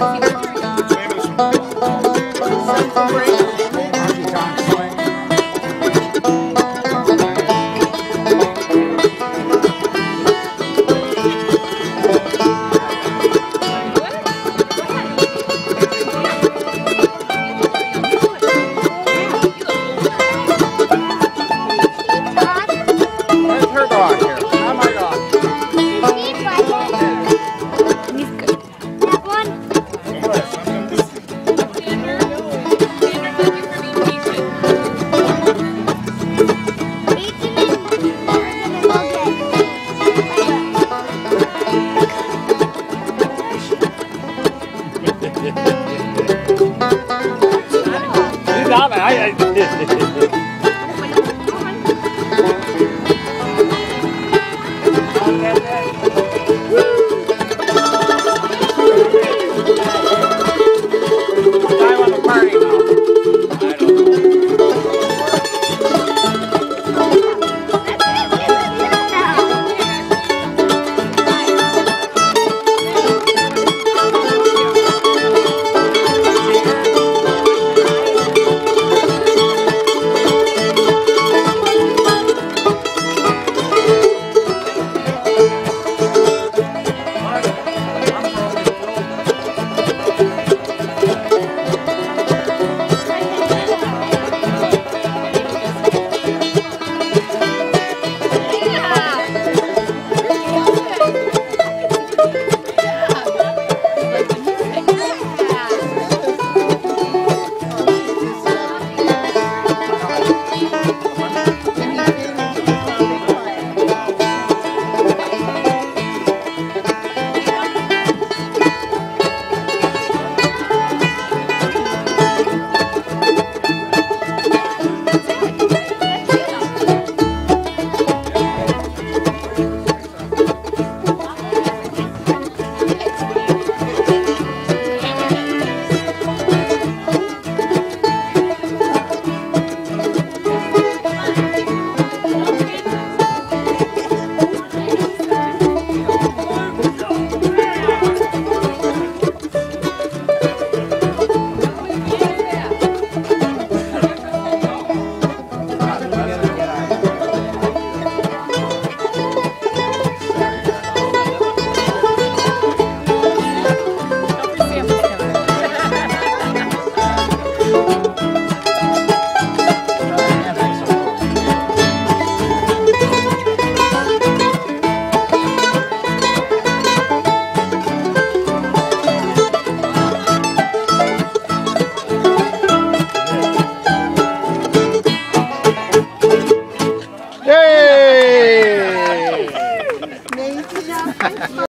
Thank you. 你打呗。